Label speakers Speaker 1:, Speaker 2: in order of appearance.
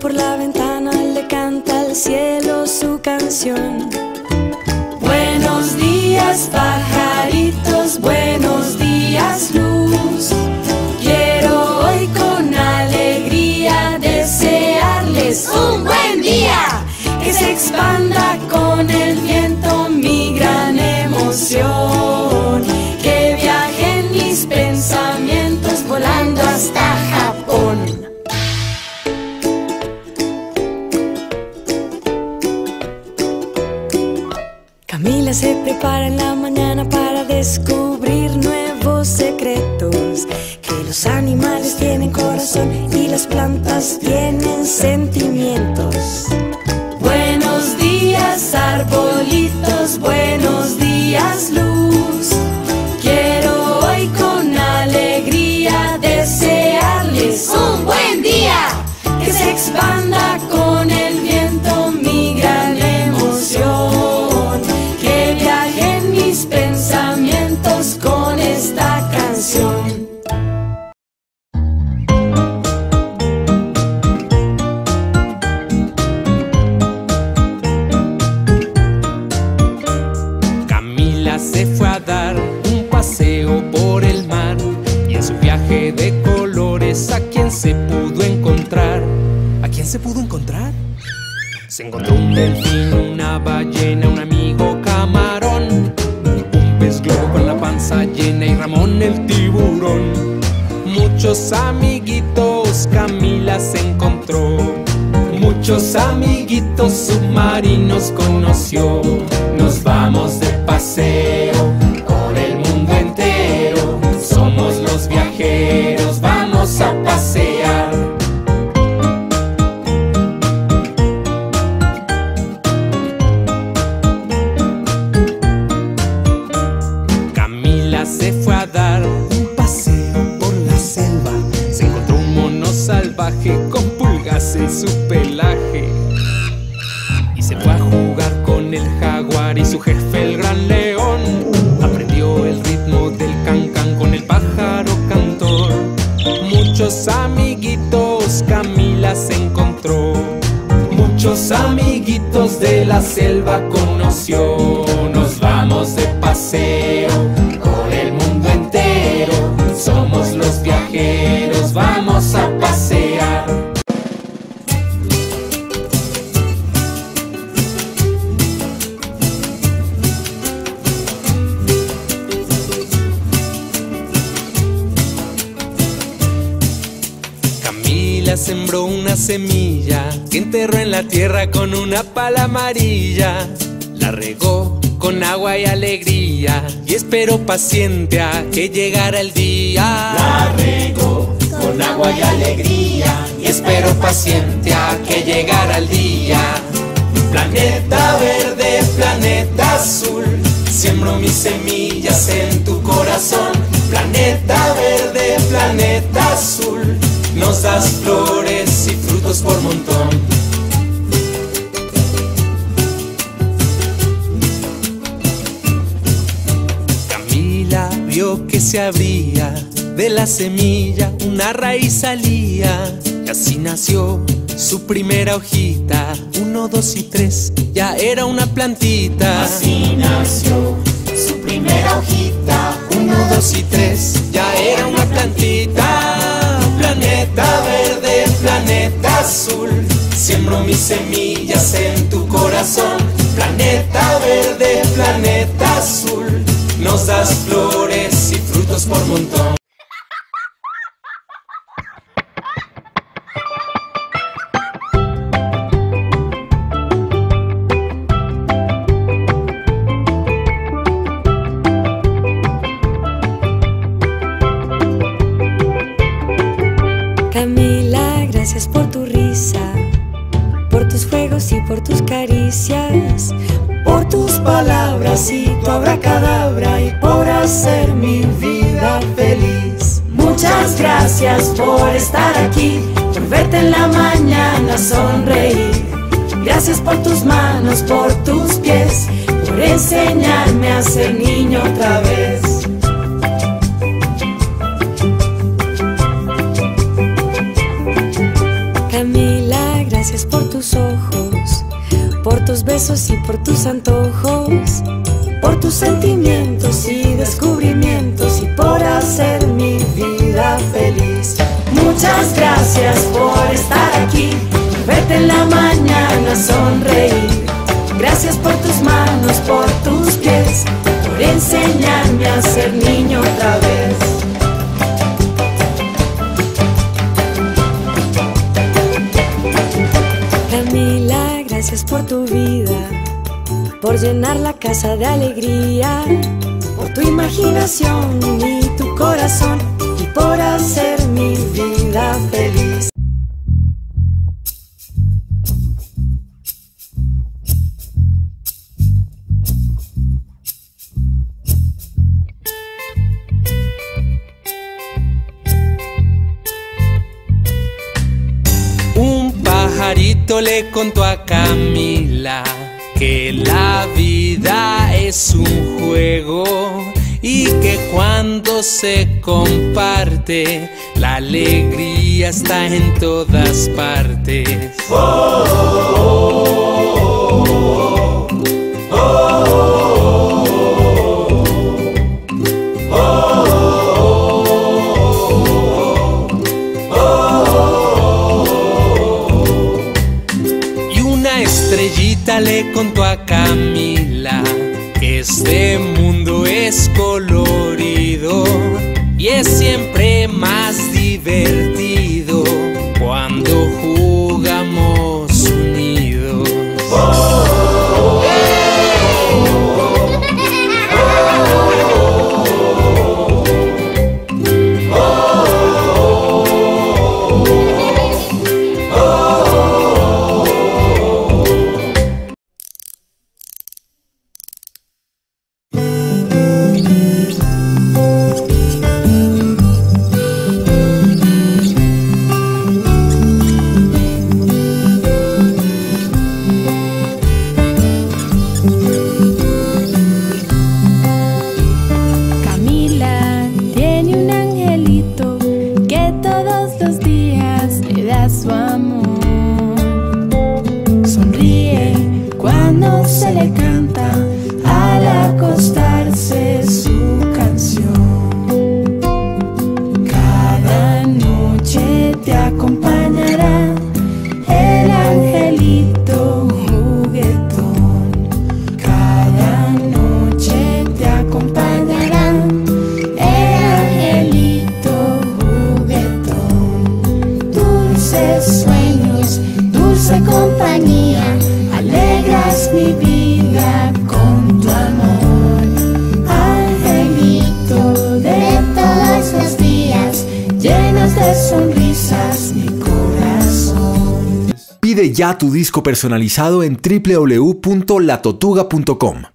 Speaker 1: por la ventana le canta al cielo su canción. Buenos días pajaritos, buenos días Se prepara en la mañana para descubrir nuevos secretos. Que los animales tienen corazón y las plantas tienen sentimientos. Se
Speaker 2: pudo encontrar? Se encontró un delfín, una ballena, un amigo camarón, un pez globo con la panza llena y Ramón el tiburón. Muchos amiguitos Camila se encontró. Muchos amiguitos submarinos conoció. Nos vamos de paseo pelaje. Y se fue a jugar con el jaguar y su jefe el gran león. Aprendió el ritmo del cancán con el pájaro cantor. Muchos amiguitos Camila se encontró. Muchos amiguitos de la selva conoció. Sembró una semilla que enterró en la tierra con una pala amarilla. La regó con agua y alegría y esperó paciente a que llegara el día. La regó con agua y alegría y esperó paciente a que llegara el día. Planeta verde, planeta azul, siembro mis semillas en tu corazón. Planeta verde, planeta azul, flores y frutos por montón. Camila vio que se abría de la semilla, una raíz salía y así nació su primera hojita. Uno, dos y tres, ya era una plantita. Así nació su primera hojita. Uno, dos y tres, ya era una plantita. Planeta verde, planeta azul, siembro mis semillas en tu corazón. Planeta verde, planeta azul, nos das flores por
Speaker 1: tus caricias, por tus palabras y tu abracadabra y por hacer mi vida feliz. Muchas gracias por estar aquí, por verte en la mañana sonreír. Gracias por tus manos, por tus pies, por enseñarme a ser niño otra vez. Besos y por tus antojos, por tus sentimientos y descubrimientos y por hacer mi vida feliz. Muchas gracias por estar aquí, verte en la mañana sonreír. Gracias por tus manos, por tus pies, por enseñarme a ser niño otra vez. Por tu vida, por llenar la casa de alegría, por tu imaginación y tu corazón y por hacer mi vida feliz.
Speaker 2: Le contó a Camila que la vida es un juego y que cuando se comparte la alegría está en todas partes. Estrellita le contó a Camila que este cuando
Speaker 3: se
Speaker 4: ya tu disco personalizado en www.latotuga.com.